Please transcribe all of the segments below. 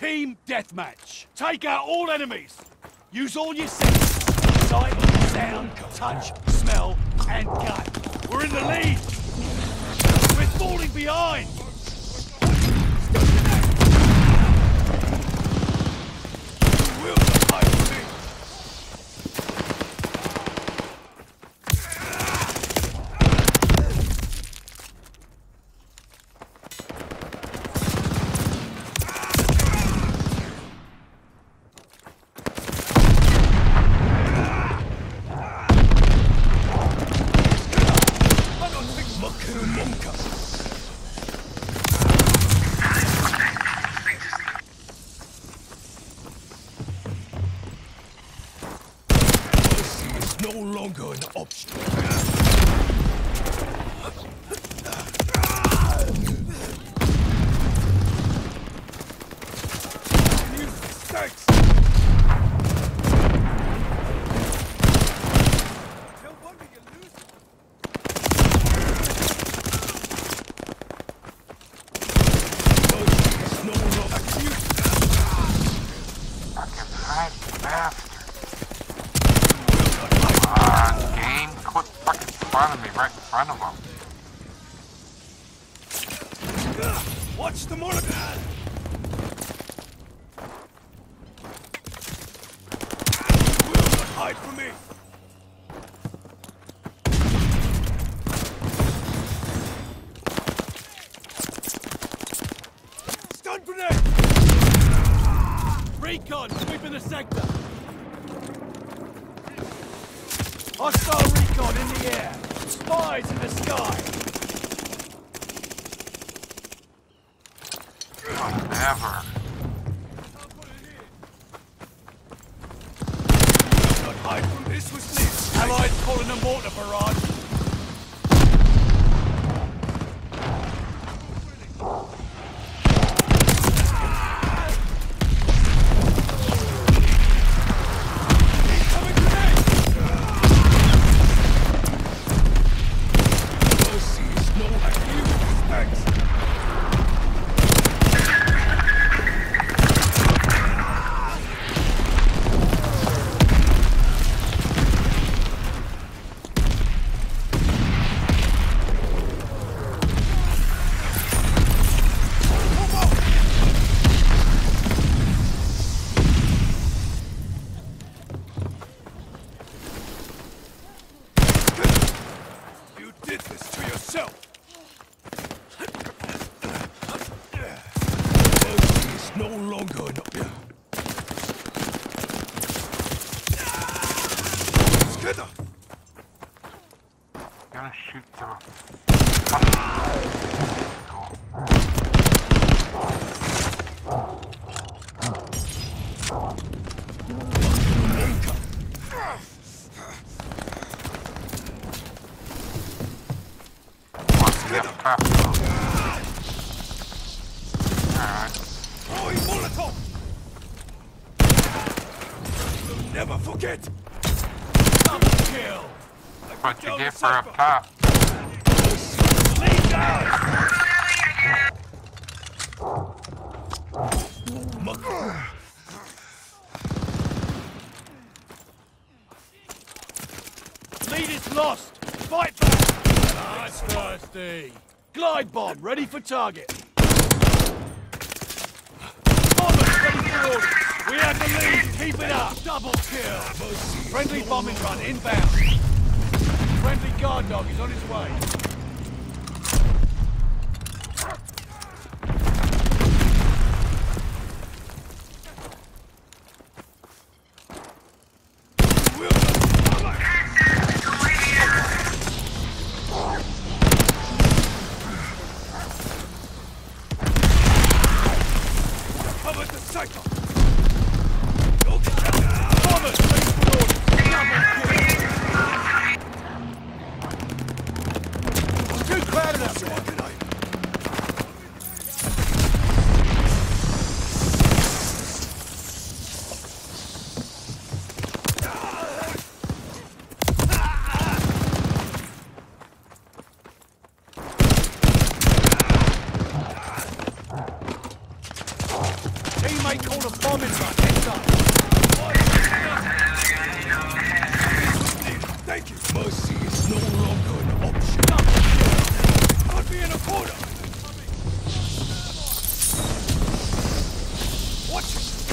Team deathmatch. Take out all enemies. Use all your senses. Sight, sound, touch, smell, and gut. We're in the lead. We're falling behind. We'll fight me. Mercy is no longer an option. Thanks. Mercy is no longer Fucking hide, bastard. Ah, game. Quit fucking spawning me right in front of him. Watch the not hide from me! Stun grenade! Recon the sector. Hostile recon in the air. Spies in the sky. Whatever. Not hide from this was this! Allied calling a mortar barrage. Did this to yourself! Is no longer an option. Together! Gonna shoot the. Forget! Double kill. What you get for up top? Lead down. Lead is lost. Fight back. That's thirsty. Glide bomb ready for target. Bombers ready for orders. We have the lead. Keep it up. Double kill. Friendly bombing run inbound. Friendly guard dog is on his way. Teammate called a bomb inside. Heads up.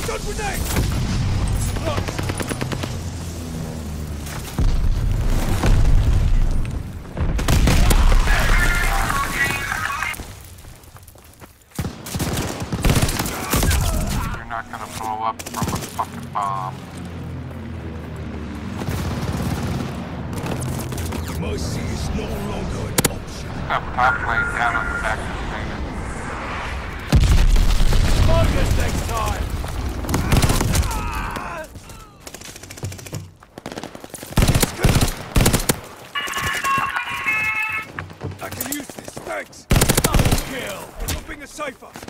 Stun grenade! You're not gonna blow up from a fucking bomb. Mercy is no longer an option. Down on the back of the thing. Focus next time! Kill!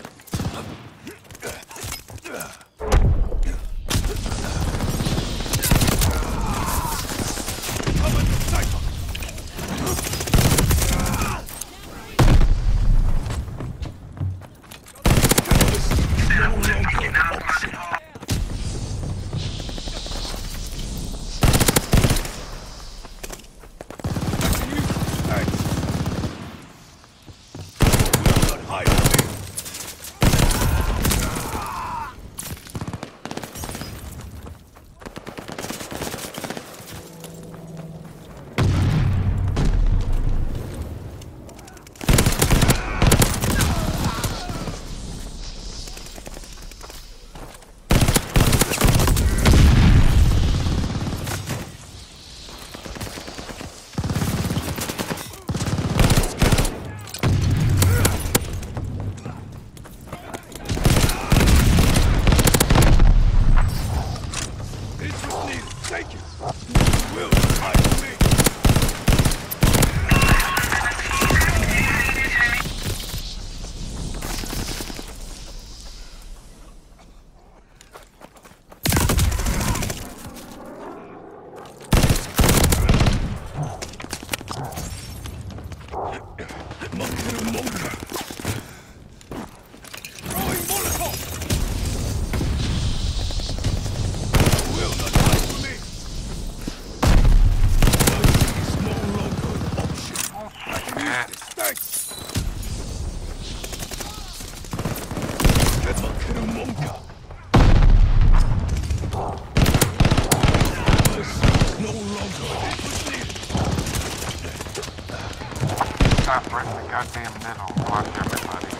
Right in the goddamn middle. Block everybody.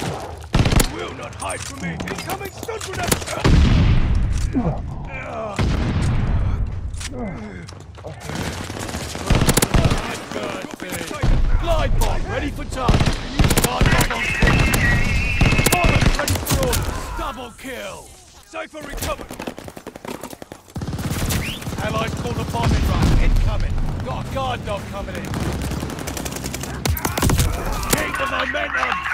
will not hide from me. Incoming stun grenade! Glide bomb ready for target. Glide bomb on. Ready for orders. Double kill. Cypher recovered. Allies call the bombing run. Incoming. Got a guard dog coming in. The momentum.